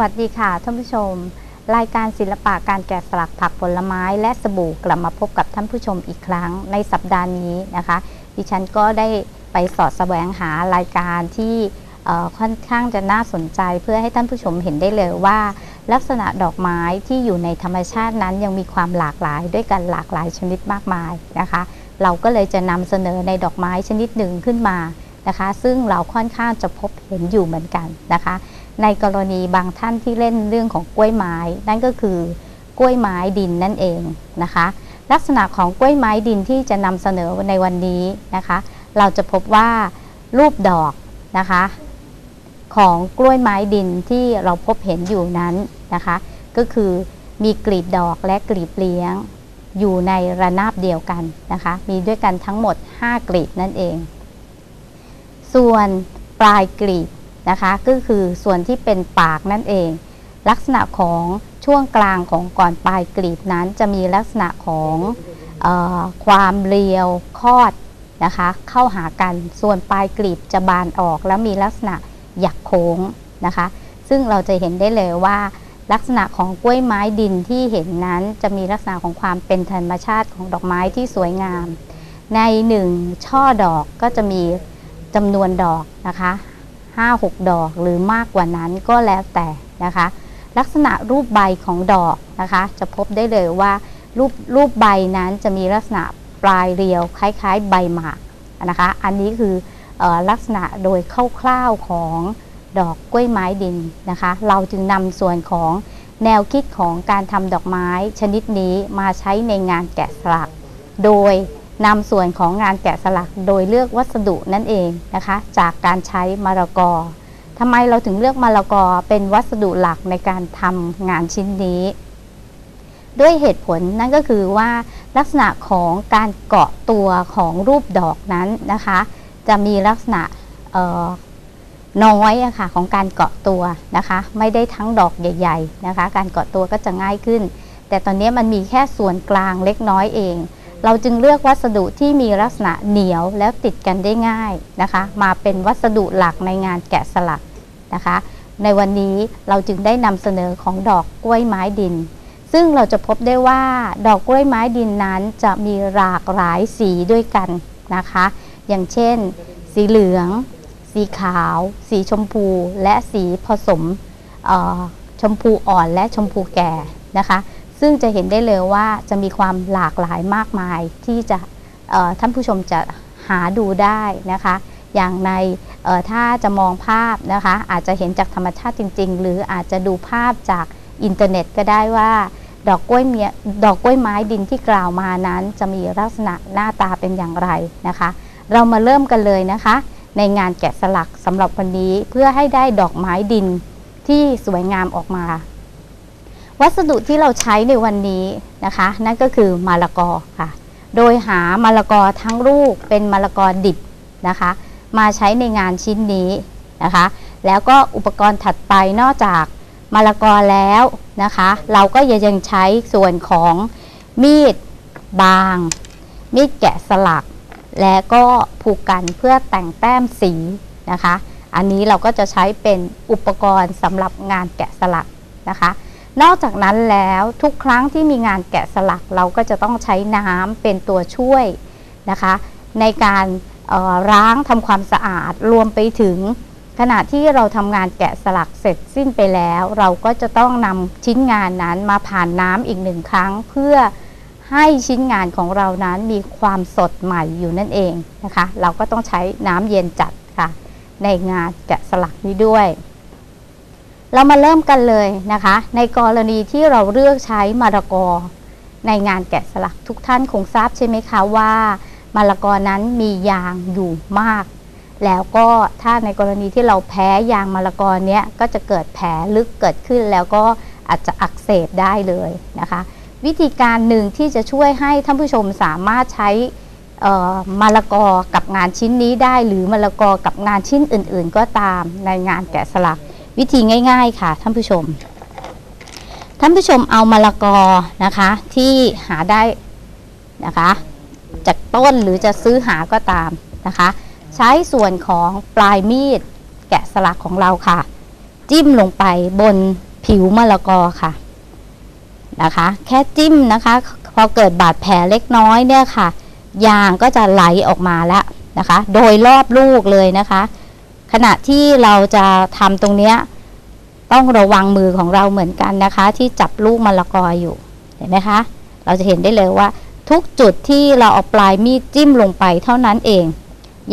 วัสดีค่ะท่านผู้ชม รายการศิลปะการแกะสลักผักผลไม้และสบู่กลับมาพบกับท่านผู้ชมอีกครั้งในสัปดาห์นี้นะคะ ดิฉันก็ได้ไปสอดแสวงหารายการที่ค่อนข้างจะน่าสนใจเพื่อให้ท่านผู้ชมเห็นได้เลยว่า ลักษณะดอกไม้ที่อยู่ในธรรมชาตินั้นยังมีความหลากหลายด้วยกันหลากหลายชนิดมากมายนะคะ เราก็เลยจะนำเสนอในดอกไม้ชนิดหนึ่งขึ้นมานะคะ ซึ่งเราค่อนข้างจะพบเห็นอยู่เหมือนกันนะคะ ในกรณีบางท่านที่เล่นเรื่องของกล้วยไม้ นั่นก็คือกล้วยไม้ดินนั่นเองนะคะ ลักษณะของกล้วยไม้ดินที่จะนำเสนอในวันนี้นะคะ เราจะพบว่ารูปดอกนะคะ ของกล้วยไม้ดินที่เราพบเห็นอยู่นั้นนะคะ ก็คือมีกลีบดอกและกลีบเลี้ยง อยู่ในระนาบเดียวกันนะคะ มีด้วยกันทั้งหมด 5 กลีบนั่นเอง ส่วนปลายกลีบ นะคะ ก็คือส่วนที่เป็นปากนั่นเอง ลักษณะของช่วงกลางของก่อนปลายกลีบนั้น จะมีลักษณะของออความเรียวคอดนะคะ เข้าหากันส่วนปลายกลีบจะบานออกแล้วมีลักษณะหยักโค้งนะคะ ซึ่งเราจะเห็นได้เลยว่าลักษณะของกล้วยไม้ดินที่เห็นนั้นจะมีลักษณะของความเป็นธรรมชาติของดอกไม้ที่สวยงาม ในหนึ่งช่อดอกก็จะมีจำนวนดอกนะคะ 5 6 ดอกหรือมากกว่านั้นก็แล้วแต่นะคะ ลักษณะรูปใบของดอกนะคะ จะพบได้เลยว่ารูปรูปใบนั้นจะมีลักษณะปลายเรียว คล้ายๆ ใบหมากนะคะ อันนี้คือออลักษณะโดยคร่าวๆของดอกกล้วยไม้ดินนะคะ เราจึงนำส่วนของแนวคิดของการทำดอกไม้ชนิดนี้มาใช้ในงานแกะสลัก โดย นำส่วนของงานแกะสลักโดยเลือกวัสดุนั่นเองนะคะ จากการใช้มะละกอทำไมเราถึงเลือกมะละกอเป็นวัสดุหลักในการทำงานชิ้นนี้ ด้วยเหตุผลนั่นก็คือว่าลักษณะของการเกาะตัวของรูปดอกนั้นนะคะ จะมีลักษณะน้อยอะค่ะของการเกาะตัวนะคะ ไม่ได้ทั้งดอกใหญ่ ๆนะคะ การเกาะตัวก็จะง่ายขึ้น แต่ตอนนี้มันมีแค่ส่วนกลางเล็กน้อยเอง เราจึงเลือกวัสดุที่มีลักษณะเหนียวแล้วติดกันได้ง่ายนะคะ มาเป็นวัสดุหลักในงานแกะสลักนะคะ ในวันนี้เราจึงได้นำเสนอของดอกกล้วยไม้ดิน ซึ่งเราจะพบได้ว่าดอกกล้วยไม้ดินนั้นจะมีหลากหลายสีด้วยกันนะคะ อย่างเช่น สีเหลือง สีขาว สีชมพู และสีผสมชมพูอ่อนและชมพูแก่นะคะ ซึ่งจะเห็นได้เลยว่าจะมีความหลากหลายมากมายที่จะท่านผู้ชมจะหาดูได้นะคะ อย่างในถ้าจะมองภาพนะคะ อาจจะเห็นจากธรรมชาติจริง ๆ หรืออาจจะดูภาพจากอินเทอร์เน็ตก็ได้ว่า ดอกกล้วยเมียดอกกล้วยไม้ดินที่กล่าวมานั้น จะมีลักษณะหน้าตาเป็นอย่างไรนะคะ เรามาเริ่มกันเลยนะคะ ในงานแกะสลักสำหรับวันนี้เพื่อให้ได้ดอกไม้ดินที่สวยงามออกมา วัสดุที่เราใช้ในวันนี้นะคะ นั่นก็คือมะละกอค่ะ โดยหามะละกอทั้งลูกเป็นมะละกอดิบนะคะ มาใช้ในงานชิ้นนี้นะคะ แล้วก็อุปกรณ์ถัดไปนอกจากมะละกอแล้วนะคะ เราก็ยังใช้ส่วนของมีดบาง มีดแกะสลัก และก็ผูกกันเพื่อแต่งแต้มสีนะคะ อันนี้เราก็จะใช้เป็นอุปกรณ์สำหรับงานแกะสลักนะคะ นอกจากนั้นแล้วทุกครั้งที่มีงานแกะสลักเราก็จะต้องใช้น้ำเป็นตัวช่วยนะคะ ในการเอ่อล้างทำความสะอาดรวมไปถึง ขณะที่เราทำงานแกะสลักเสร็จสิ้นไปแล้ว เราก็จะต้องนำชิ้นงานนั้นมาผ่านน้ำอีกหนึ่งครั้ง เพื่อให้ชิ้นงานของเรานั้นมีความสดใหม่อยู่นั่นเองนะคะ เราก็ต้องใช้น้ำเย็นจัดค่ะ ในงานแกะสลักนี้ด้วย เรามาเริ่มกันเลยนะคะ ในกรณีที่เราเลือกใช้มะละกอ ในงานแกะสลักทุกท่านคงทราบใช่ไหมคะว่ามะละกอนั้นมียางอยู่มาก แล้วก็ถ้าในกรณีที่เราแพ้ยางมะละกอเนี้ยก็จะเกิดแผลลึกเกิดขึ้น แล้วก็อาจจะอักเสบได้เลยนะคะ วิธีการหนึ่งที่จะช่วยให้ท่านผู้ชมสามารถใช้มะละกอกับงานชิ้นนี้ได้ หรือมะละกอกับงานชิ้นอื่น ๆ ก็ตามในงานแกะสลัก วิธีง่าย ๆ ค่ะท่านผู้ชม ท่านผู้ชมเอามะละกอนะคะ ที่หาได้นะคะ จากต้นหรือจะซื้อหาก็ตามนะคะ ใช้ส่วนของปลายมีดแกะสลักของเราค่ะ จิ้มลงไปบนผิวมะละกอค่ะนะคะ แค่จิ้มนะคะ พอเกิดบาดแผลเล็กน้อยเนี่ยค่ะยางก็จะไหลออกมาแล้วนะคะ โดยรอบลูกเลยนะคะ ขณะที่เราจะทำตรงเนี้ยต้องระวังมือของเราเหมือนกันนะคะ ที่จับลูกมะละกออยู่เห็นไหมคะ เราจะเห็นได้เลยว่า ทุกจุดที่เราเอาปลายมีดจิ้มลงไปเท่านั้นเอง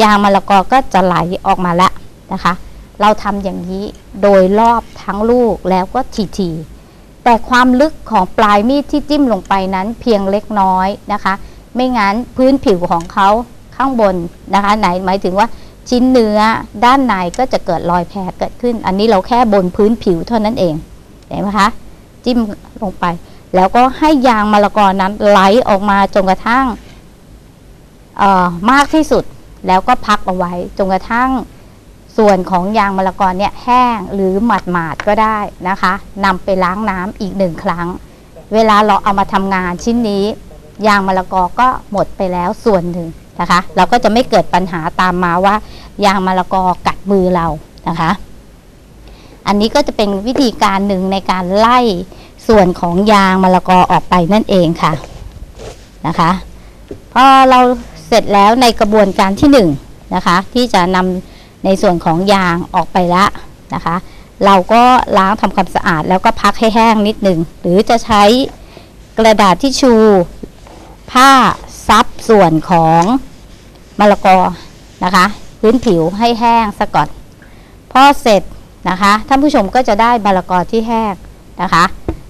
ยางมะละกอก็จะไหลออกมาแล้วนะคะ เราทำอย่างนี้โดยรอบทั้งลูกแล้วก็ทีๆแต่ความลึกของปลายมีดที่จิ้มลงไปนั้นเพียงเล็กน้อยนะคะ ไม่งั้นพื้นผิวของเขาข้างบนนะคะ ไหนหมายถึงว่า ชิ้นเนื้อด้านในก็จะเกิดรอยแผลเกิดขึ้น อันนี้เราแค่บนพื้นผิวเท่านั้นเองเห็นไหมคะ จิ้มลงไป แล้วก็ให้ยางมะละกอนั้นไหลออกมาจนกระทั่งมากที่สุดแล้วก็พักเอาไว้จนกระทั่งส่วนของยางมะละกอเนี่ยแห้งหรือหมาดหมาดก็ได้นะคะนำไปล้างน้ำอีกหนึ่งครั้ง เวลาเราเอามาทำงานชิ้นนี้ ยางมะละกอก็หมดไปแล้วส่วนหนึ่ง นะคะ เราก็จะไม่เกิดปัญหาตามมาว่ายางมะละกอกัดมือเรานะคะ อันนี้ก็จะเป็นวิธีการหนึ่งในการไล่ส่วนของยางมะละกอออกไปนั่นเองค่ะนะคะพอเราเสร็จแล้วในกระบวนการที่หนึ่งนะคะ ที่จะนำในส่วนของยางออกไปละนะคะ เราก็ล้างทำความสะอาดแล้วก็พักให้แห้งนิดหนึ่งหรือจะใช้กระดาษทิชชูผ้า ซับส่วนของมะละกอนะคะ พื้นผิวให้แห้งซะก่อน พอเสร็จนะคะท่านผู้ชมก็จะได้มะละกอที่แห้งนะคะ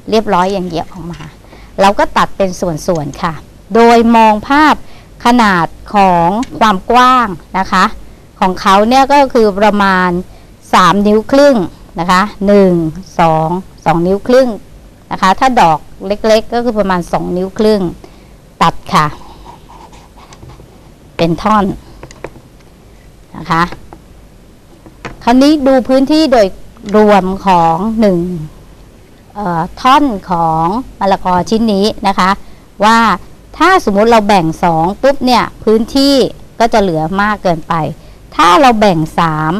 เรียบร้อยอย่างเดียวออกมา เราก็ตัดเป็นส่วนๆค่ะ โดยมองภาพขนาดของความกว้างนะคะ ของเขาเนี่ยก็คือประมาณ 3 นิ้วครึ่งนะคะ1 2 2 นิ้วครึ่งนะคะ ถ้าดอกเล็กๆ ก็คือประมาณ 2 นิ้วครึ่ง ตัดค่ะ เป็นท่อนนะคะ คราวนี้ดูพื้นที่โดยรวมของหนึ่งท่อนของมะละกอชิ้นนี้นะคะ ว่าถ้าสมมติเราแบ่งสองปุ๊บเนี่ยพื้นที่ก็จะเหลือมากเกินไป ถ้าเราแบ่งสาม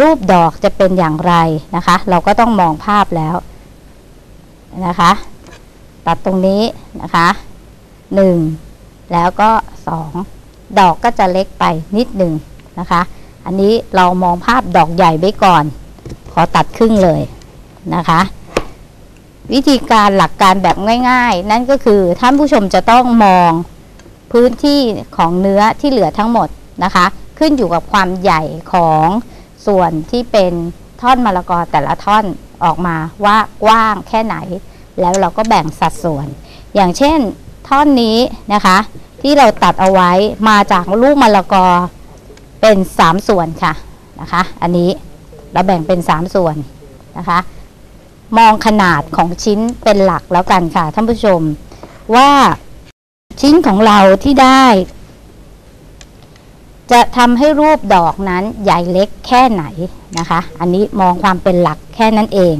รูปดอกจะเป็นอย่างไรนะคะ เราก็ต้องมองภาพแล้วนะคะ ตัดตรงนี้นะคะหนึ่งแล้วก็สอง ดอกก็จะเล็กไปนิดหนึ่งนะคะ อันนี้เรามองภาพดอกใหญ่ไว้ก่อน ขอตัดครึ่งเลยนะคะ วิธีการหลักการแบบง่ายๆ นั่นก็คือท่านผู้ชมจะต้องมองพื้นที่ของเนื้อที่เหลือทั้งหมดนะคะ ขึ้นอยู่กับความใหญ่ของส่วนที่เป็นท่อนมะละกอแต่ละท่อนออกมาว่ากว้างแค่ไหน แล้วเราก็แบ่งสัดส่วน อย่างเช่นท่อนนี้นะคะ ที่เราตัดเอาไว้มาจากลูกมะละกอเป็น 3 ส่วนค่ะนะคะ อันนี้เราแบ่งเป็น 3 ส่วนนะคะ มองขนาดของชิ้นเป็นหลักแล้วกันค่ะท่านผู้ชมว่าชิ้นของเราที่ได้ จะทำให้รูปดอกนั้นใหญ่เล็กแค่ไหนนะคะ อันนี้มองความเป็นหลักแค่นั้นเอง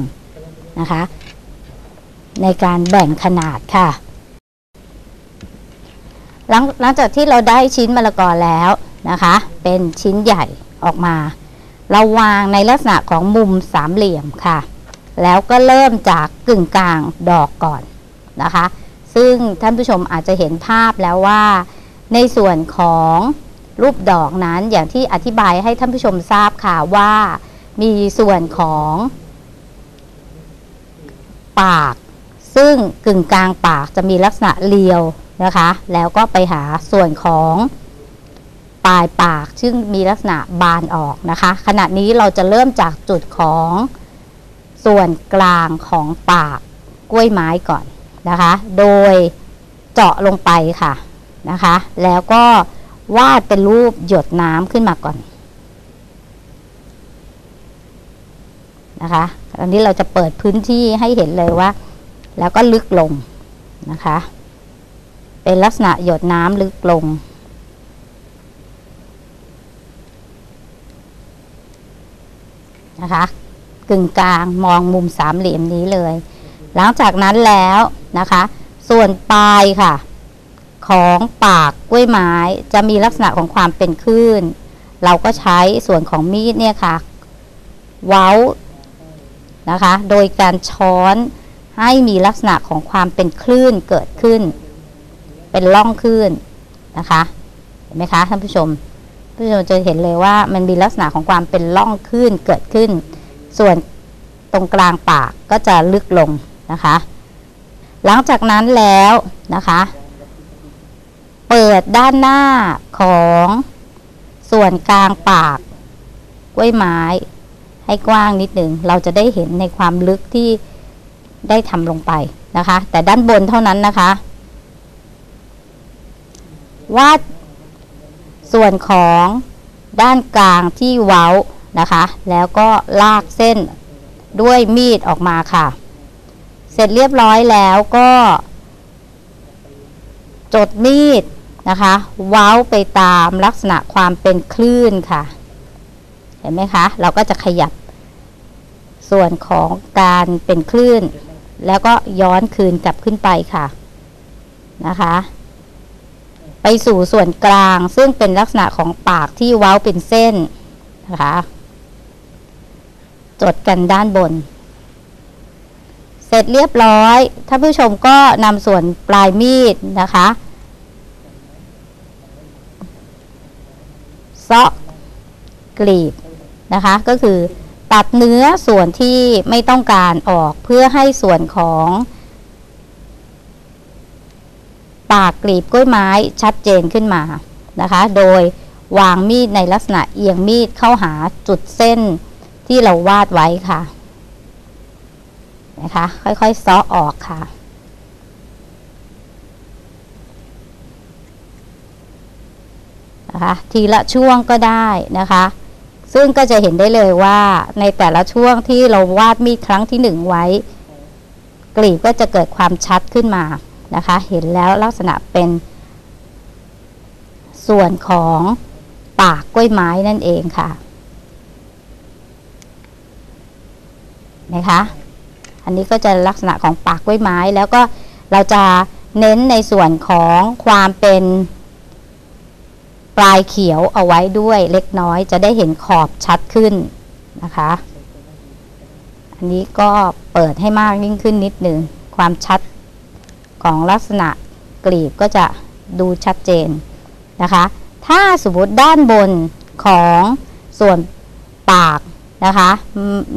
นะคะ ในการแบ่งขนาดค่ะ หลังหลังจากที่เราได้ชิ้นมะละกอแล้วนะคะ เป็นชิ้นใหญ่ออกมา เราวางในลักษณะของมุมสามเหลี่ยมค่ะ แล้วก็เริ่มจากกึ่งกลางดอกก่อนนะคะ ซึ่งท่านผู้ชมอาจจะเห็นภาพแล้วว่า ในส่วนของรูปดอกนั้นอย่างที่อธิบายให้ท่านผู้ชมทราบค่ะว่ามีส่วนของ ปาก ซึ่งกึ่งกลางปากจะมีลักษณะเรียว นะคะ แล้วก็ไปหาส่วนของปลายปาก ซึ่งมีลักษณะบานออกนะคะ ขณะนี้เราจะเริ่มจากจุดของส่วนกลางของปากกล้วยไม้ก่อนนะคะ โดยเจาะลงไปค่ะนะคะ แล้วก็วาดเป็นรูปหยดน้ำขึ้นมาก่อนนะคะอันนี้เราจะเปิดพื้นที่ให้เห็นเลยว่า แล้วก็ลึกลงนะคะ เป็นลักษณะหยดน้ำลึกลง นะคะกึ่งกลางมองมุมสามเหลี่ยมนี้เลย หลังจากนั้นแล้วนะคะ ส่วนปลายค่ะ ของปากกล้วยไม้จะมีลักษณะของความเป็นคลื่น เราก็ใช้ส่วนของมีดเนี่ยค่ะ เว้านะคะ โดยการช้อนให้มีลักษณะของความเป็นคลื่นเกิดขึ้น เป็นร่องคลื่นนะคะเห็นไหมคะท่านผู้ชมท่านผู้ชมจะเห็นเลยว่ามันมีลักษณะของความเป็นร่องคลื่นเกิดขึ้น ส่วนตรงกลางปากก็จะลึกลงนะคะ หลังจากนั้นแล้วนะคะ เปิดด้านหน้าของส่วนกลางปากกล้วยไม้ให้กว้างนิดหนึ่งเราจะได้เห็นในความลึกที่ได้ทำลงไปนะคะ แต่ด้านบนเท่านั้นนะคะ วาดส่วนของด้านกลางที่เว้านะคะ แล้วก็ลากเส้นด้วยมีดออกมาค่ะ เสร็จเรียบร้อยแล้วก็ จดมีดนะคะเว้าไปตามลักษณะความเป็นคลื่นค่ะ เห็นไหมคะ เราก็จะขยับส่วนของการเป็นคลื่น แล้วก็ย้อนคืนกลับขึ้นไปค่ะนะคะ สู่ส่วนกลาง ซึ่งเป็นลักษณะของปากที่เว้าเป็นเส้นนะคะจดกันด้านบน เสร็จเรียบร้อยท่านผู้ชมก็นำส่วนปลายมีดนะคะซาะกลีบนะคะ ก็คือตัดเนื้อส่วนที่ไม่ต้องการออกเพื่อให้ส่วนของ ปากกลีบกล้วยไม้ชัดเจนขึ้นมานะคะ โดยวางมีดในลักษณะเอียงมีดเข้าหาจุดเส้นที่เราวาดไว้ค่ะนะคะ ค่อยๆซ้อออกค่ะ นะคะ ทีละช่วงก็ได้นะคะ ซึ่งก็จะเห็นได้เลยว่าในแต่ละช่วงที่เราวาดมีดครั้งที่หนึ่งไว้ กลีบก็จะเกิดความชัดขึ้นมา นะคะ เห็นแล้วลักษณะเป็นส่วนของปากกล้วยไม้นั่นเองค่ะนะคะ อันนี้ก็จะลักษณะของปากกล้วยไม้แล้วก็เราจะเน้นในส่วนของความเป็นปลายเขียวเอาไว้ด้วยเล็กน้อยจะได้เห็นขอบชัดขึ้นนะคะ อันนี้ก็เปิดให้มากยิ่งขึ้นนิดหนึ่งความชัด ของลักษณะกลีบก็จะดูชัดเจนนะคะ ถ้าสมมติด้านบนของส่วนปากนะคะ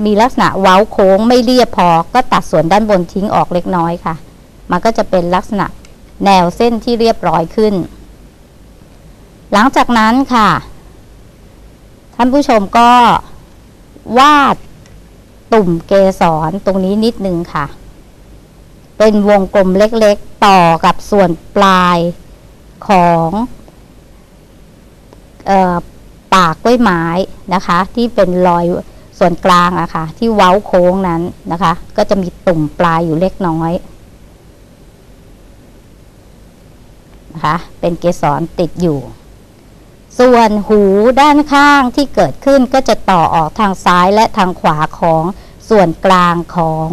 มีลักษณะเว้าโค้งไม่เรียบพอ ก็ตัดส่วนด้านบนทิ้งออกเล็กน้อยค่ะ มันก็จะเป็นลักษณะแนวเส้นที่เรียบร้อยขึ้น หลังจากนั้นค่ะ ท่านผู้ชมก็วาดตุ่มเกสรตรงนี้นิดนึงค่ะ เป็นวงกลมเล็กๆ ต่อกับส่วนปลายของออปากกล้วยไม้นะคะ ที่เป็นรอยส่วนกลางอะค่ะ ที่เว้าโค้งนั้นนะคะ ก็จะมีตุ่มปลายอยู่เล็กน้อยนะคะเป็นเกสรติดอยู่ ส่วนหูด้านข้างที่เกิดขึ้นก็จะต่อออกทางซ้ายและทางขวาของส่วนกลางของ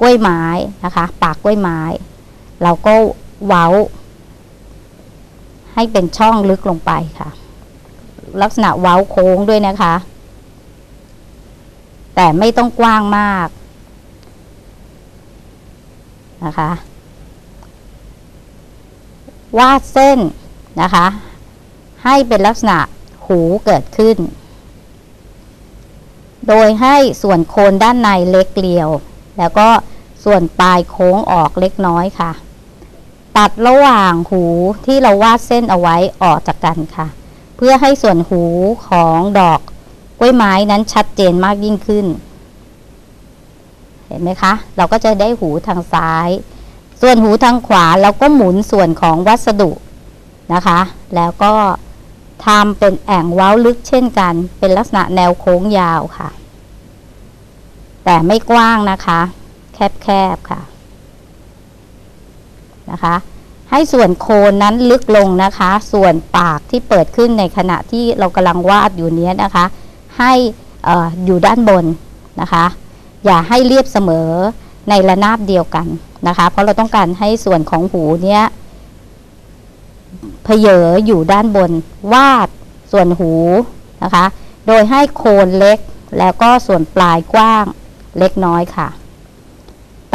กล้วยไม้นะคะ ปากกล้วยไม้ เราก็เว้า ให้เป็นช่องลึกลงไปค่ะ ลักษณะเว้าโค้งด้วยนะคะ แต่ไม่ต้องกว้างมากนะคะ วาดเส้นนะคะ ให้เป็นลักษณะหูเกิดขึ้น โดยให้ส่วนโคนด้านในเล็กเกลียว แล้วก็ส่วนปลายโค้งออกเล็กน้อยค่ะ ตัดระหว่างหูที่เราวาดเส้นเอาไว้ออกจากกันค่ะ เพื่อให้ส่วนหูของดอกกล้วยไม้นั้นชัดเจนมากยิ่งขึ้น เห็นไหมคะ เราก็จะได้หูทางซ้าย ส่วนหูทางขวาเราก็หมุนส่วนของวัสดุนะคะ แล้วก็ทำเป็นแอ่งเว้าลึกเช่นกัน เป็นลักษณะแนวโค้งยาวค่ะ แต่ไม่กว้างนะคะ แคบๆค่ะนะคะ ให้ส่วนโคนนั้นลึกลงนะคะ ส่วนปากที่เปิดขึ้นในขณะที่เรากำลังวาดอยู่นี้นะคะ ให้ออยู่ด้านบนนะคะ อย่าให้เรียบเสมอในระนาบเดียวกันนะคะ เพราะเราต้องการให้ส่วนของหูเนี้ยเพเยออยู่ด้านบน วาดส่วนหูนะคะ โดยให้โคนเล็กแล้วก็ส่วนปลายกว้าง เล็กน้อยค่ะ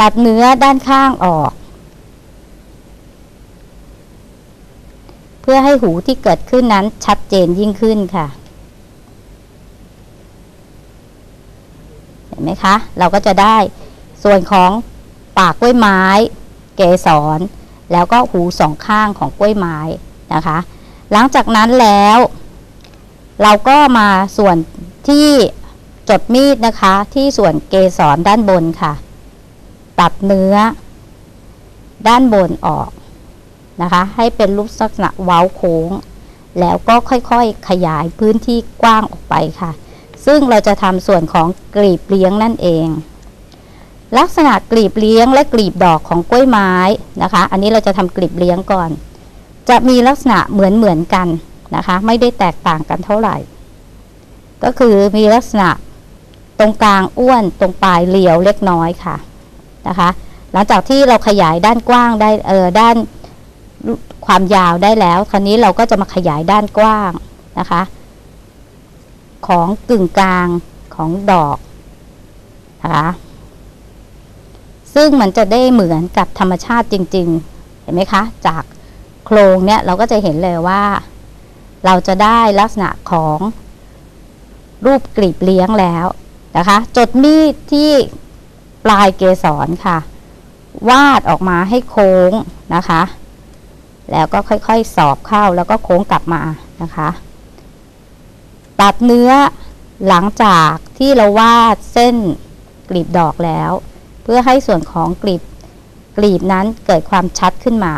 ตัดเนื้อด้านข้างออก เพื่อให้หูที่เกิดขึ้นนั้นชัดเจนยิ่งขึ้นค่ะ เห็นไหมคะ เราก็จะได้ส่วนของปากกล้วยไม้ เกสร แล้วก็หูสองข้างของกล้วยไม้นะคะ หลังจากนั้นแล้ว เราก็มาส่วนที่ จดมีดนะคะ ที่ส่วนเกสรด้านบนค่ะ ตัดเนื้อ ด้านบนออกนะคะ ให้เป็นรูปลักษณะเว้าโค้ง แล้วก็ค่อยๆขยายพื้นที่กว้างออกไปค่ะ ซึ่งเราจะทำส่วนของกลีบเลี้ยงนั่นเอง ลักษณะกลีบเลี้ยงและกลีบดอกของกล้วยไม้นะคะ อันนี้เราจะทำกลีบเลี้ยงก่อน จะมีลักษณะเหมือนเหมือนกันนะคะ ไม่ได้แตกต่างกันเท่าไหร่ ก็คือมีลักษณะ ตรงกลางอ้วนตรงปลายเรียวเล็กน้อยค่ะนะคะ หลังจากที่เราขยายด้านกว้างได้เออด้านความยาวได้แล้ว คราวนี้เราก็จะมาขยายด้านกว้างนะคะ ของกึ่งกลางของดอกนะคะซึ่งมันจะได้เหมือนกับธรรมชาติจริง ๆ เห็นไหมคะ จากโครงเนี่ยเราก็จะเห็นเลยว่า เราจะได้ลักษณะของรูปกลีบเลี้ยงแล้ว นะคะ จดมีดที่ปลายเกสรค่ะ วาดออกมาให้โค้งนะคะ แล้วก็ค่อยๆสอบเข้าแล้วก็โค้งกลับมานะคะ ตัดเนื้อหลังจากที่เราวาดเส้นกลีบดอกแล้ว เพื่อให้ส่วนของกลีบกลีบนั้นเกิดความชัดขึ้นมา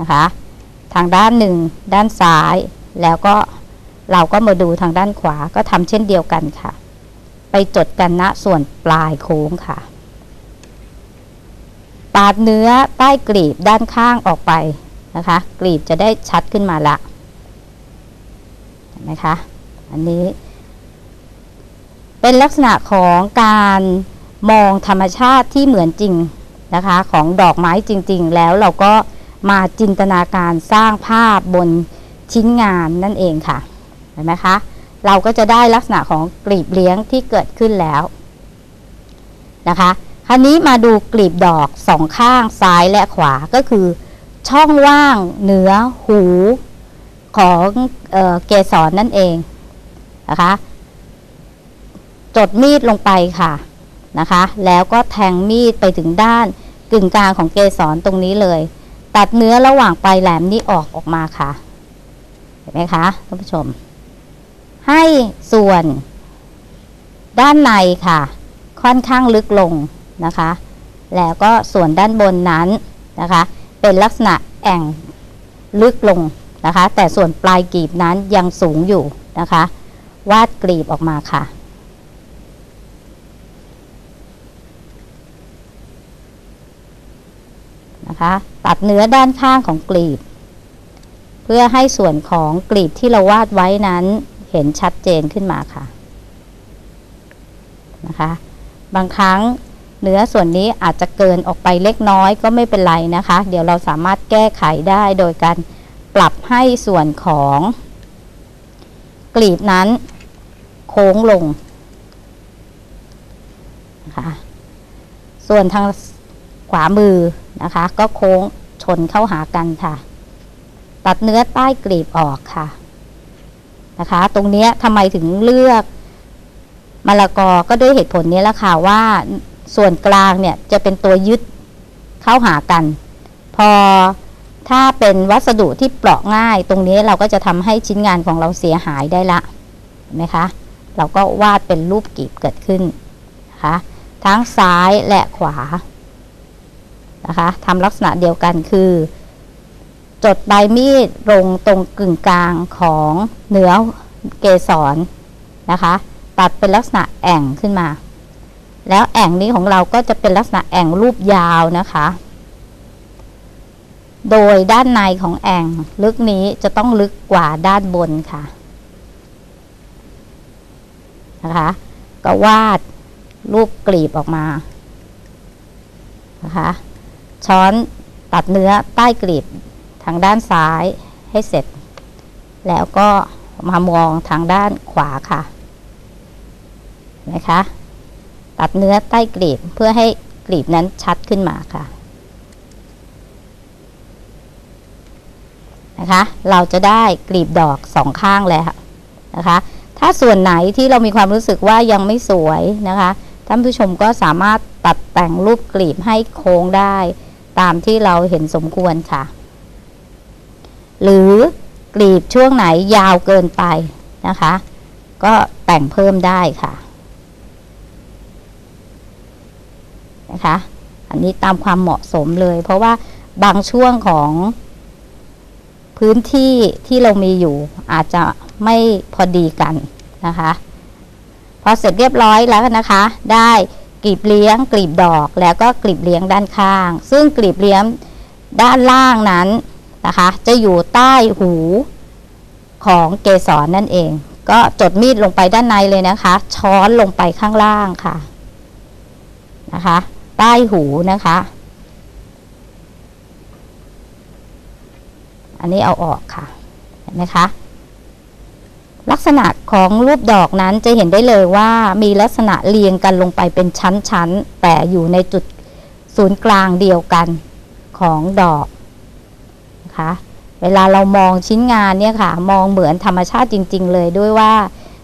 นะคะ ทางด้านหนึ่งด้านซ้ายแล้วก็เราก็มาดูทางด้านขวาก็ทำเช่นเดียวกันค่ะ ไปจดกันณส่วนปลายโค้งค่ะ ปาดเนื้อใต้กลีบด้านข้างออกไปนะคะ กลีบจะได้ชัดขึ้นมาละเห็นไหมคะ อันนี้เป็นลักษณะของการมองธรรมชาติที่เหมือนจริงนะคะ ของดอกไม้จริง ๆ แล้วเราก็มาจินตนาการสร้างภาพบนชิ้นงานนั่นเองค่ะ เห็นไหมคะ เราก็จะได้ลักษณะของกลีบเลี้ยงที่เกิดขึ้นแล้วนะคะคราวนี้มาดูกลีบดอกสองข้างซ้ายและขวาก็คือ ช่องว่างเหนือหูของเออเกสรนนั่นเองนะคะจดมีดลงไปค่ะนะคะ แล้วก็แทงมีดไปถึงด้านกึ่งกลางของเกสรตรงนี้เลย ตัดเนื้อระหว่างปลายแหลมนี้ออกออกมาค่ะ เห็นไหมคะท่านผู้ชม ให้ส่วนด้านในค่ะ ค่อนข้างลึกลงนะคะ แล้วก็ส่วนด้านบนนั้นนะคะ เป็นลักษณะแอ่งลึกลงนะคะ แต่ส่วนปลายกลีบนั้นยังสูงอยู่นะคะ วาดกลีบออกมาค่ะนะคะตัดเนื้อด้านข้างของกลีบ เพื่อให้ส่วนของกลีบที่เราวาดไว้นั้น เห็นชัดเจนขึ้นมาค่ะนะคะ บางครั้งเนื้อส่วนนี้อาจจะเกินออกไปเล็กน้อยก็ไม่เป็นไรนะคะ เดี๋ยวเราสามารถแก้ไขได้โดยการปรับให้ส่วนของกลีบนั้นโค้งลงนะคะส่วนทางขวามือนะคะ ก็โค้งชนเข้าหากันค่ะ ตัดเนื้อใต้กลีบออกค่ะ นะคะ ตรงนี้ทำไมถึงเลือกมะละกอก็ด้วยเหตุผลนี้แหละค่ะว่าส่วนกลางเนี่ยจะเป็นตัวยึดเข้าหากัน พอถ้าเป็นวัสดุที่เปราะง่าย ตรงนี้เราก็จะทำให้ชิ้นงานของเราเสียหายได้ละเห็นไหมคะ เราก็วาดเป็นรูปกีบเกิดขึ้นนะคะทั้งซ้ายและขวานะคะทำลักษณะเดียวกันคือ จดปลายมีดลงตรงกึ่งกลางของเนื้อเกสรนะคะ ตัดเป็นลักษณะแอ่งขึ้นมา แล้วแอ่งนี้ของเราก็จะเป็นลักษณะแอ่งรูปยาวนะคะ โดยด้านในของแอ่งลึกนี้จะต้องลึกกว่าด้านบนค่ะนะคะก็วาดรูปกลีบออกมานะคะช้อนตัดเนื้อใต้กลีบ ทางด้านซ้ายให้เสร็จ แล้วก็มามองทางด้านขวาค่ะนะคะตัดเนื้อใต้กลีบเพื่อให้กลีบนั้นชัดขึ้นมาค่ะนะคะ เราจะได้กลีบดอกสองข้างแล้วนะคะ ถ้าส่วนไหนที่เรามีความรู้สึกว่ายังไม่สวยนะคะท่านผู้ชมก็สามารถตัดแต่งรูปกลีบให้โค้งได้ ตามที่เราเห็นสมควรค่ะ หรือกลีบช่วงไหนยาวเกินไปนะคะ ก็แต่งเพิ่มได้ค่ะนะคะ อันนี้ตามความเหมาะสมเลย เพราะว่าบางช่วงของพื้นที่ที่เรามีอยู่อาจจะไม่พอดีกันนะคะพอเสร็จเรียบร้อยแล้วนะคะ ได้กลีบเลี้ยงกลีบดอกแล้วก็กลีบเลี้ยงด้านข้าง ซึ่งกลีบเลี้ยงด้านล่างนั้น นะคะ จะอยู่ใต้หูของเกสรนั่นเอง ก็จดมีดลงไปด้านในเลยนะคะ ช้อนลงไปข้างล่างค่ะนะคะ ใต้หูนะคะ อันนี้เอาออกค่ะเห็นไหมคะลักษณะของรูปดอกนั้นจะเห็นได้เลยว่ามีลักษณะเรียงกันลงไปเป็นชั้นๆ แต่อยู่ในจุดศูนย์กลางเดียวกันของดอก นะคะ เวลาเรามองชิ้นงานเนี่ยค่ะ มองเหมือนธรรมชาติจริง ๆ เลยด้วยว่า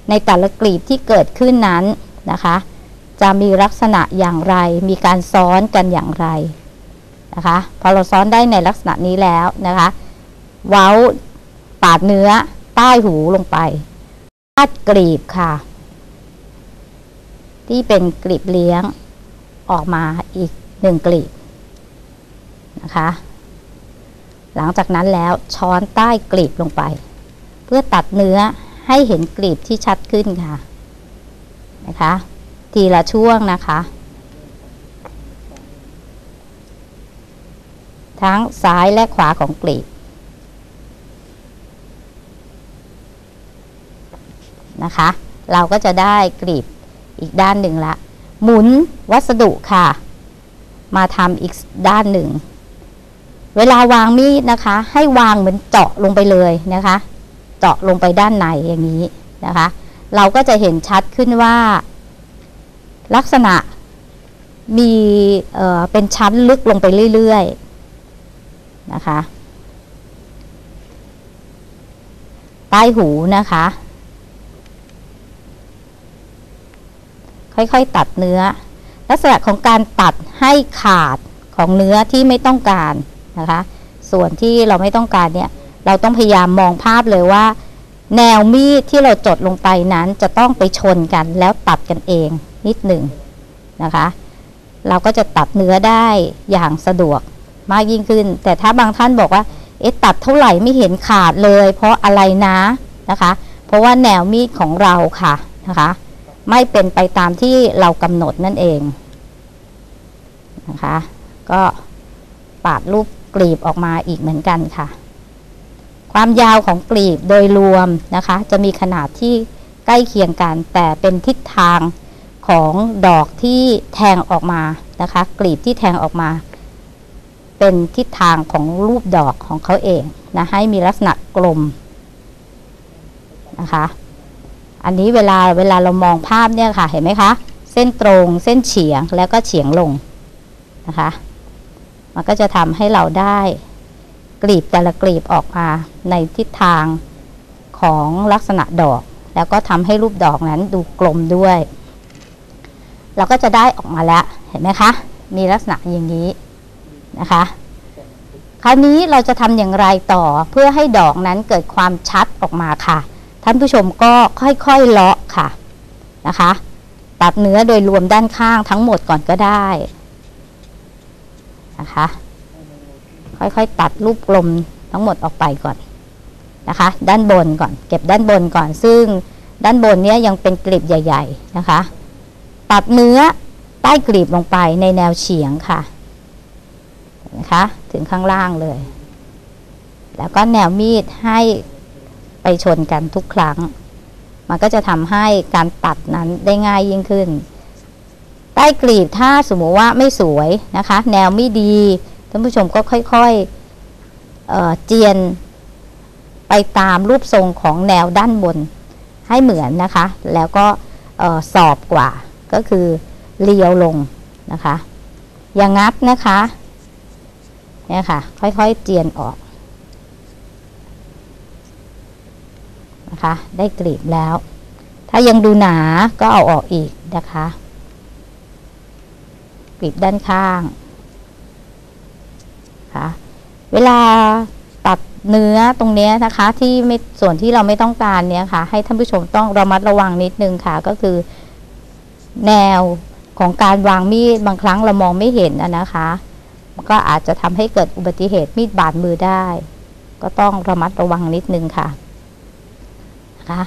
ในแต่ละกลีบที่เกิดขึ้นนั้นนะคะ จะมีลักษณะอย่างไร มีการซ้อนกันอย่างไรนะคะ พอเราซ้อนได้ในลักษณะนี้แล้วนะคะ เว้าปาดเนื้อใต้หูลงไปาดกลีบค่ะ ที่เป็นกลีบเลี้ยงออกมาอีกหนึ่งกลีบนะคะ หลังจากนั้นแล้วช้อนใต้กลีบลงไป เพื่อตัดเนื้อให้เห็นกลีบที่ชัดขึ้นค่ะนะคะ ทีละช่วงนะคะ ทั้งซ้ายและขวาของกลีบนะคะ เราก็จะได้กลีบอีกด้านหนึ่งละ หมุนวัสดุค่ะ มาทำอีกด้านหนึ่ง เวลาวางมีดนะคะ ให้วางเหมือนเจาะลงไปเลยนะคะ เจาะลงไปด้านในอย่างนี้นะคะ เราก็จะเห็นชัดขึ้นว่า ลักษณะมีเเป็นชั้นลึกลงไปเรื่อยๆนะคะ ใต้หูนะคะ ค่อยๆตัดเนื้อ ลักษณะของการตัดให้ขาดของเนื้อที่ไม่ต้องการ นะคะ ส่วนที่เราไม่ต้องการเนี่ยเราต้องพยายามมองภาพเลยว่า แนวมีดที่เราจดลงไปนั้นจะต้องไปชนกันแล้วตัดกันเองนิดหนึ่งนะคะ เราก็จะตัดเนื้อได้อย่างสะดวกมากยิ่งขึ้น แต่ถ้าบางท่านบอกว่าเอ๊ะตัดเท่าไหร่ไม่เห็นขาดเลย เพราะอะไรนะนะคะ เพราะว่าแนวมีดของเราค่ะนะคะ ไม่เป็นไปตามที่เรากำหนดนั่นเองนะคะ ก็ปาดรูป กลีบออกมาอีกเหมือนกันค่ะ ความยาวของกลีบโดยรวมนะคะ จะมีขนาดที่ใกล้เคียงกัน แต่เป็นทิศทางของดอกที่แทงออกมานะคะ กลีบที่แทงออกมา เป็นทิศทางของรูปดอกของเขาเองนะให้มีลักษณะกลมนะคะ อันนี้เวลาเวลาเรามองภาพเนี่ยค่ะเห็นไหมคะ เส้นตรงเส้นเฉียงแล้วก็เฉียงลงนะคะ มันก็จะทำให้เราได้กลีบแต่ละกลีบออกมาในทิศทางของลักษณะดอก แล้วก็ทำให้รูปดอกนั้นดูกลมด้วย เราก็จะได้ออกมาแล้วเห็นไหมคะ มีลักษณะอย่างนี้นะคะ คราวนี้เราจะทำอย่างไรต่อเพื่อให้ดอกนั้นเกิดความชัดออกมาค่ะ ท่านผู้ชมก็ค่อยๆเลาะค่ะนะคะ ตัดเนื้อโดยรวมด้านข้างทั้งหมดก่อนก็ได้ นะคะ ค่อยๆตัดรูปกลมทั้งหมดออกไปก่อนนะคะ ด้านบนก่อน เก็บด้านบนก่อน ซึ่งด้านบนเนี้ยยังเป็นกลีบใหญ่ ๆนะคะ ตัดเนื้อใต้กลีบลงไปในแนวเฉียงค่ะนะคะถึงข้างล่างเลย แล้วก็แนวมีดให้ไปชนกันทุกครั้ง มันก็จะทำให้การตัดนั้นได้ง่ายยิ่งขึ้น ใต้กลีบถ้าสมมติว่าไม่สวยนะคะ แนวไม่ดีท่านผู้ชมก็ค่อยๆเเจียนไปตามรูปทรงของแนวด้านบนให้เหมือนนะคะ แล้วก็สอบกว่าก็คือเลียวลงนะคะ อย่างงับนะคะเนี่ยค่ะ ค่อยๆเจียนออกนะคะ ได้กลีบแล้ว ถ้ายังดูหนาก็เอาออกอีกนะคะ กลีบด้านข้างค่ะเวลาตัดเนื้อตรงนี้นะคะ ที่ไม่ส่วนที่เราไม่ต้องการเนี้ยค่ะ ให้ท่านผู้ชมต้องระมัดระวังนิดนึงค่ะ ก็คือ แนวของการวางมีดบางครั้งเรามองไม่เห็นนะคะมันก็อาจจะทำให้เกิดอุบัติเหตุมีดบาดมือได้ ก็ต้องระมัดระวังนิดนึงค่ะนะคะ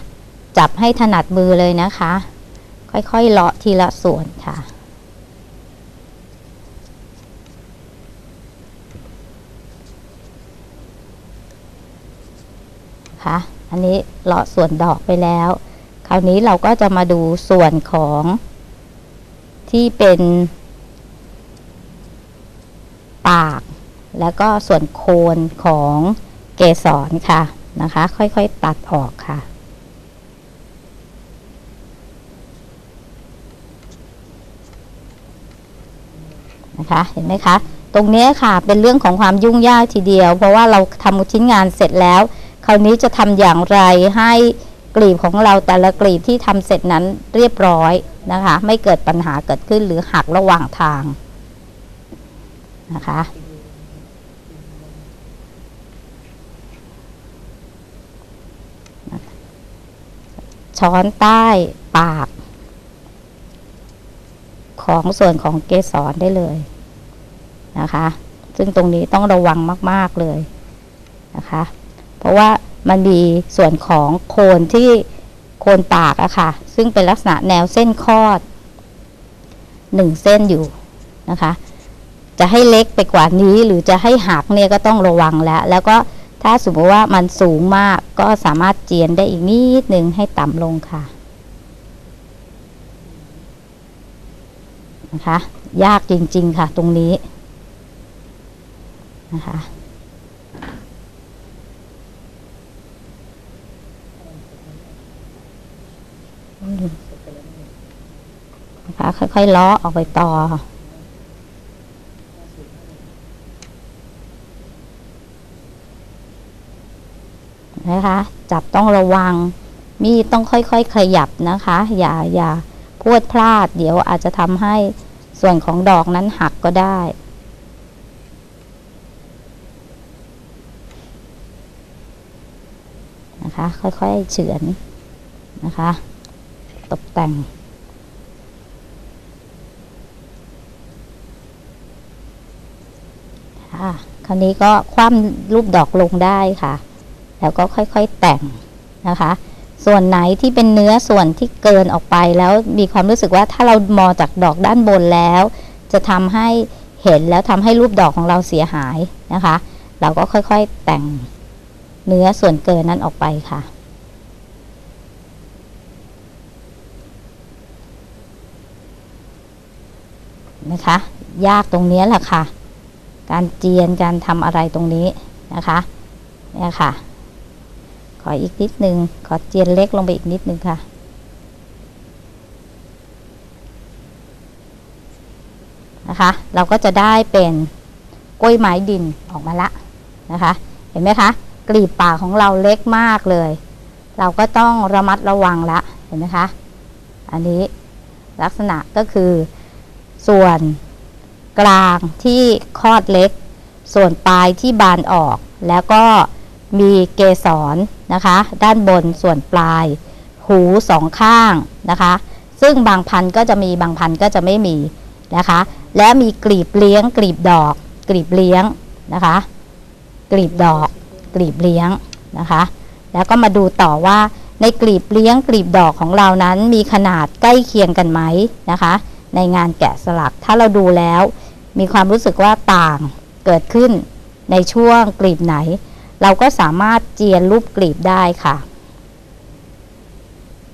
จับให้ถนัดมือเลยนะคะ ค่อยๆเลาะทีละส่วนค่ะ คะ อันนี้เลาะส่วนดอกไปแล้ว คราวนี้เราก็จะมาดูส่วนของที่เป็น ปาก แล้วก็ส่วนโคนของเกสรค่ะนะคะ ค่อยๆตัดออกค่ะนะคะเห็นไหมคะ ตรงนี้ค่ะเป็นเรื่องของความยุ่งยากทีเดียว เพราะว่าเราทำชิ้นงานเสร็จแล้ว คราวนี้จะทำอย่างไรให้กลีบของเราแต่ละกลีบที่ทำเสร็จนั้นเรียบร้อยนะคะ ไม่เกิดปัญหาเกิดขึ้นหรือหักระหว่างทางนะคะช้อนใต้ปาก ของส่วนของเกสรได้เลยนะคะ ซึ่งตรงนี้ต้องระวังมาก ๆ เลยนะคะ เพราะว่ามันมีส่วนของโคนที่โคนปากอะค่ะ ซึ่งเป็นลักษณะแนวเส้นคอดหนึ่งเส้นอยู่นะคะ จะให้เล็กไปกว่านี้หรือจะให้หักเนี่ยก็ต้องระวังแล้ว แล้วก็ถ้าสมมติว่ามันสูงมากก็สามารถเจียนได้อีกนิดนึงให้ต่ำลงค่ะนะคะ ยากจริงๆค่ะตรงนี้นะคะ นะคะค่อยๆล้อออกไปต่อ นะคะ จับต้องระวัง มีดต้องค่อยๆขยับนะคะ อย่าอย่าพวดพลาด เดี๋ยวอาจจะทำให้ส่วนของดอกนั้นหักก็ได้นะคะ ค่อยๆเฉือนนะคะ ตกแต่งค่ะคราวนี้ก็คว่ำรูปดอกลงได้ค่ะ แล้วก็ค่อยๆแต่งนะคะ ส่วนไหนที่เป็นเนื้อส่วนที่เกินออกไปแล้วมีความรู้สึกว่าถ้าเรามองจากดอกด้านบนแล้ว จะทำให้เห็นแล้วทำให้รูปดอกของเราเสียหายนะคะ เราก็ค่อยๆแต่งเนื้อส่วนเกินนั้นออกไปค่ะ นะคะ ยากตรงนี้แหละค่ะ การเจียนการทำอะไรตรงนี้นะคะเนี่ยค่ะ ขออีกนิดนึง ขอเจียนเล็กลงไปอีกนิดนึงค่ะนะคะ เราก็จะได้เป็นกล้วยไม้ดินออกมาละนะคะ เห็นไหมคะกลีบปากของเราเล็กมากเลย เราก็ต้องระมัดระวังละ เห็นไหมคะ อันนี้ลักษณะก็คือ ส่วนกลางที่คอดเล็ก ส่วนปลายที่บานออก แล้วก็มีเกสรนะคะ ด้านบนส่วนปลาย หูสองข้างนะคะ ซึ่งบางพันธุ์ก็จะมีบางพันธุ์ก็จะไม่มีนะคะ และมีกลีบเลี้ยง กลีบดอก กลีบเลี้ยงนะคะ กลีบดอก กลีบเลี้ยงนะคะ แล้วก็มาดูต่อว่าในกลีบเลี้ยงกลีบดอกของเรานั้นมีขนาดใกล้เคียงกันไหมนะคะ ในงานแกะสลัก ถ้าเราดูแล้ว มีความรู้สึกว่าต่างเกิดขึ้นในช่วงกลีบไหน เราก็สามารถเจียนรูปกลีบได้ค่ะ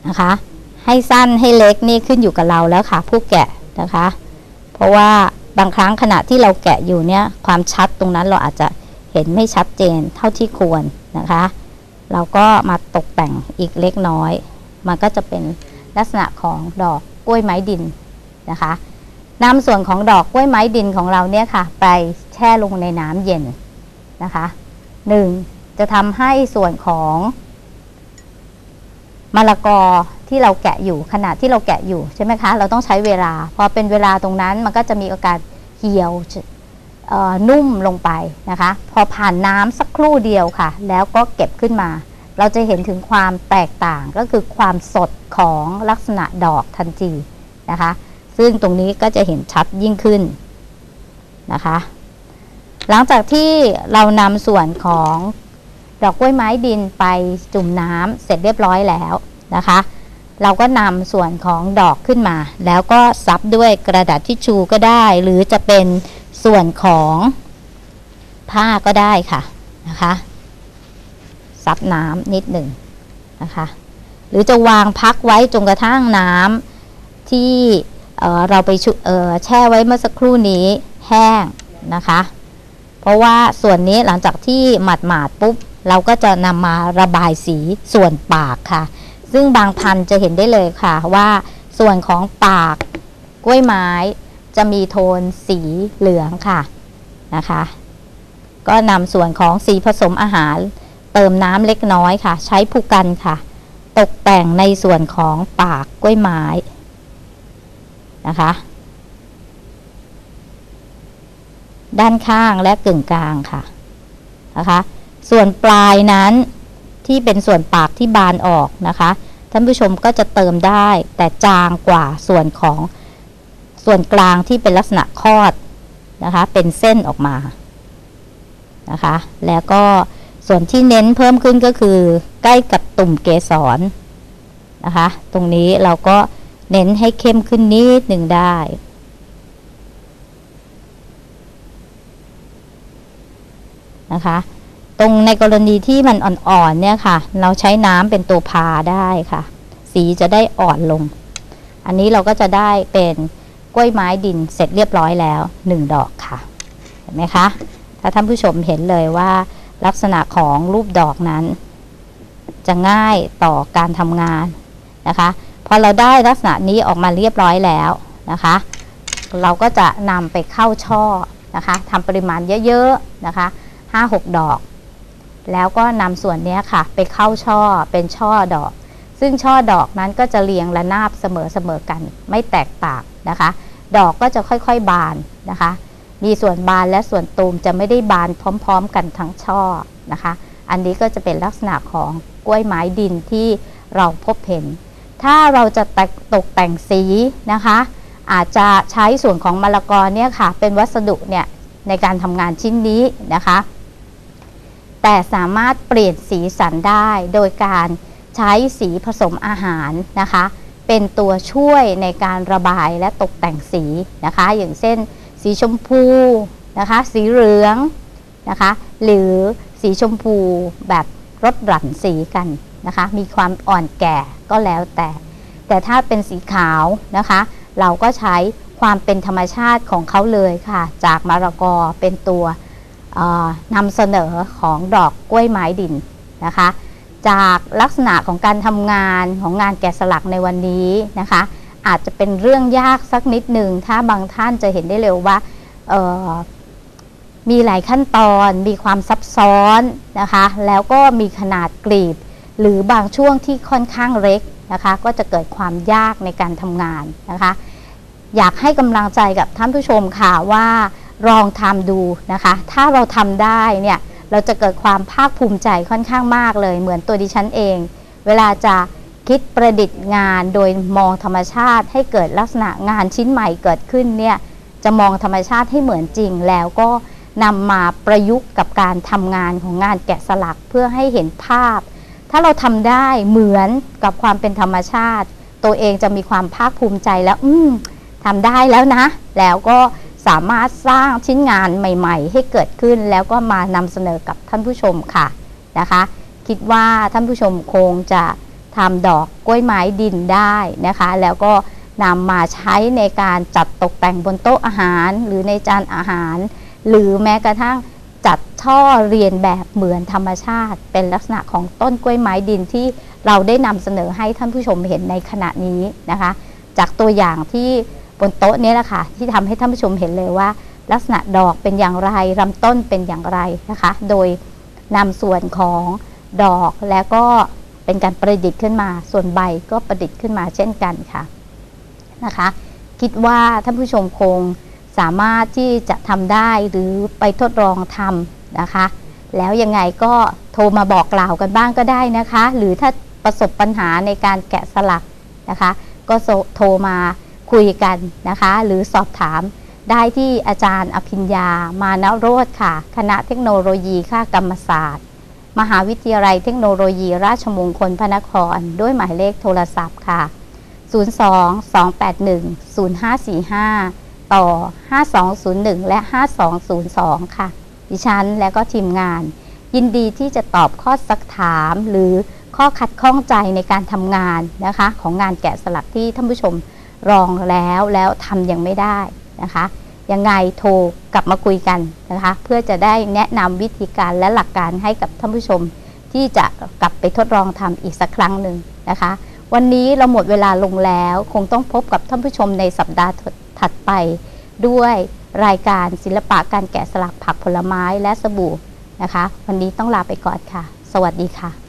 นะคะ ให้สั้นให้เล็กนี่ขึ้นอยู่กับเราแล้วค่ะ ผู้แกะนะคะ เพราะว่าบางครั้งขณะที่เราแกะอยู่เนี่ยความชัดตรงนั้นเราอาจจะเห็นไม่ชัดเจนเท่าที่ควรนะคะ เราก็มาตกแต่งอีกเล็กน้อย มันก็จะเป็นลักษณะของดอกกล้วยไม้ดิน นะคะนำส่วนของดอกกล้วยไม้ดินของเราเนี่ยค่ะ ไปแช่ลงในน้ำเย็นนะคะหนึ่งจะทำให้ส่วนของมะละกอที่เราแกะอยู่ขณะที่เราแกะอยู่ใช่ไหมคะ เราต้องใช้เวลา พอเป็นเวลาตรงนั้นมันก็จะมีโอกาสเหี่ยวนุ่มลงไปนะคะ พอผ่านน้ำสักครู่เดียวค่ะ แล้วก็เก็บขึ้นมา เราจะเห็นถึงความแตกต่างก็คือความสดของลักษณะดอกทันทีนะคะ ซึ่งตรงนี้ก็จะเห็นชัดยิ่งขึ้นนะคะ หลังจากที่เรานำส่วนของดอกกล้วยไม้ดินไปจุ่มน้ำเสร็จเรียบร้อยแล้วนะคะ เราก็นำส่วนของดอกขึ้นมา แล้วก็ซับด้วยกระดาษทิชชูก็ได้ หรือจะเป็นส่วนของผ้าก็ได้ค่ะนะคะซับน้ำนิดหนึ่งนะคะ หรือจะวางพักไว้จนกระทั่งน้ำที่ เเราไปแช่ไว้เมื่อสักครู่นี้แห้งนะคะ เพราะว่าส่วนนี้หลังจากที่หมาดหมาดปุ๊บ เราก็จะนำมาระบายสีส่วนปากค่ะ ซึ่งบางพันธุ์จะเห็นได้เลยค่ะว่าส่วนของปากกล้วยไม้จะมีโทนสีเหลืองค่ะนะคะ ก็นำส่วนของสีผสมอาหาร เติมน้ำเล็กน้อยค่ะ ใช้ผูกกันค่ะ ตกแต่งในส่วนของปากกล้วยไม้ นะคะ ด้านข้างและกึ่งกลางค่ะนะคะ ส่วนปลายนั้นที่เป็นส่วนปากที่บานออกนะคะ ท่านผู้ชมก็จะเติมได้แต่จางกว่าส่วนของส่วนกลางที่เป็นลักษณะคอดนะคะ เป็นเส้นออกมานะคะ แล้วก็ส่วนที่เน้นเพิ่มขึ้นก็คือใกล้กับตุ่มเกสรนะคะ ตรงนี้เราก็ เน้นให้เข้มขึ้นนิดหนึ่งได้ นะคะ ตรงในกรณีที่มันอ่อนๆเนี่ยค่ะ เราใช้น้ำเป็นตัวพาได้ค่ะ สีจะได้อ่อนลง อันนี้เราก็จะได้เป็นกล้วยไม้ดินเสร็จเรียบร้อยแล้วหนึ่งดอกค่ะเห็นไหมคะถ้าท่านผู้ชมเห็นเลยว่าลักษณะของรูปดอกนั้น จะง่ายต่อการทำงานนะคะ พอเราได้ลักษณะนี้ออกมาเรียบร้อยแล้วนะคะ เราก็จะนำไปเข้าช่อนะคะทำปริมาณเยอะๆนะคะ5-6 ดอก แล้วก็นำส่วนนี้ค่ะ ไปเข้าช่อเป็นช่อดอก ซึ่งช่อดอกนั้นก็จะเรียงระนาบเสมอๆกัน ไม่แตกต่างนะคะ ดอกก็จะค่อยๆบานนะคะ มีส่วนบานและส่วนตูมจะไม่ได้บานพร้อมๆ กันทั้งช่อนะคะ อันนี้ก็จะเป็นลักษณะของกล้วยไม้ดินที่เราพบเห็น ถ้าเราจะตกตกแต่งสีนะคะ อาจจะใช้ส่วนของมะละกอเนี่ยค่ะ เป็นวัสดุเนี่ยในการทำงานชิ้นนี้นะคะ แต่สามารถเปลี่ยนสีสันได้โดยการใช้สีผสมอาหารนะคะ เป็นตัวช่วยในการระบายและตกแต่งสีนะคะ อย่างเช่น สีชมพูนะคะ สีเหลืองนะคะ หรือสีชมพูแบบรดหลั่นสีกันนะคะ มีความอ่อนแก่ ก็แล้วแต่ แต่ถ้าเป็นสีขาวนะคะ เราก็ใช้ความเป็นธรรมชาติของเขาเลยค่ะ จากมะละกอเป็นตัวนำเสนอของดอกกล้วยไม้ดินนะคะ จากลักษณะของการทำงานของงานแกะสลักในวันนี้นะคะ อาจจะเป็นเรื่องยากสักนิดหนึ่งถ้าบางท่านจะเห็นได้เร็วว่ามีหลายขั้นตอน มีความซับซ้อนนะคะ แล้วก็มีขนาดกลีบ หรือบางช่วงที่ค่อนข้างเล็กนะคะ ก็จะเกิดความยากในการทำงานนะคะ อยากให้กำลังใจกับท่านผู้ชมค่ะว่าลองทำดูนะคะ ถ้าเราทำได้เนี่ยเราจะเกิดความภาคภูมิใจค่อนข้างมากเลย เหมือนตัวดิฉันเอง เวลาจะคิดประดิษฐ์งานโดยมองธรรมชาติให้เกิดลักษณะงานชิ้นใหม่เกิดขึ้นเนี่ยจะมองธรรมชาติให้เหมือนจริงแล้วก็นำมาประยุกต์กับการทำงานของงานแกะสลักเพื่อให้เห็นภาพ ถ้าเราทำได้เหมือนกับความเป็นธรรมชาติ ตัวเองจะมีความภาคภูมิใจแล้วอืมทำได้แล้วนะ แล้วก็สามารถสร้างชิ้นงานใหม่ ๆ ให้เกิดขึ้นแล้วก็มานำเสนอกับท่านผู้ชมค่ะนะคะ คิดว่าท่านผู้ชมคงจะทำดอกกล้วยไม้ดินได้นะคะ แล้วก็นำมาใช้ในการจัดตกแต่งบนโต๊ะอาหาร หรือในจานอาหาร หรือแม้กระทั่ง จัดช่อเรียนแบบเหมือนธรรมชาติ เป็นลักษณะของต้นกล้วยไม้ดินที่เราได้นำเสนอให้ท่านผู้ชมเห็นในขณะนี้นะคะ จากตัวอย่างที่บนโต๊ะนี้แหละค่ะที่ทำให้ท่านผู้ชมเห็นเลยว่า ลักษณะดอกเป็นอย่างไรลำต้นเป็นอย่างไรนะคะ โดยนำส่วนของดอกแล้วก็เป็นการประดิษฐ์ขึ้นมา ส่วนใบก็ประดิษฐ์ขึ้นมาเช่นกันค่ะนะคะ คิดว่าท่านผู้ชมคง สามารถที่จะทำได้หรือไปทดลองทำนะคะ แล้วยังไงก็โทรมาบอกกล่าวกันบ้างก็ได้นะคะ หรือถ้าประสบปัญหาในการแกะสลักนะคะ ก็โทรมาคุยกันนะคะ หรือสอบถามได้ที่อาจารย์อภิญญา มานโรธค่ะ คณะเทคโนโลยีค่ากรรมศาสตร์ มหาวิทยาลัยเทคโนโลยีราชมงคลพระนคร ด้วยหมายเลขโทรศัพท์ค่ะ 02-281-0545 ต่อ 5201 และ 5202 ค่ะ ดิฉันและก็ทีมงาน ยินดีที่จะตอบข้อสักถาม หรือข้อขัดข้องใจในการทำงานนะคะ ของงานแกะสลักที่ท่านผู้ชมรองแล้วแล้วทำยังไม่ได้นะคะยังไงโทรกลับมาคุยกันนะคะ เพื่อจะได้แนะนำวิธีการและหลักการให้กับท่านผู้ชม ที่จะกลับไปทดลองทำอีกสักครั้งหนึ่งนะคะ วันนี้เราหมดเวลาลงแล้ว คงต้องพบกับท่านผู้ชมในสัปดาห์ ถัดไปด้วยรายการศิลปะการแกะสลักผักผลไม้และสบู่นะคะ วันนี้ต้องลาไปก่อนค่ะ สวัสดีค่ะ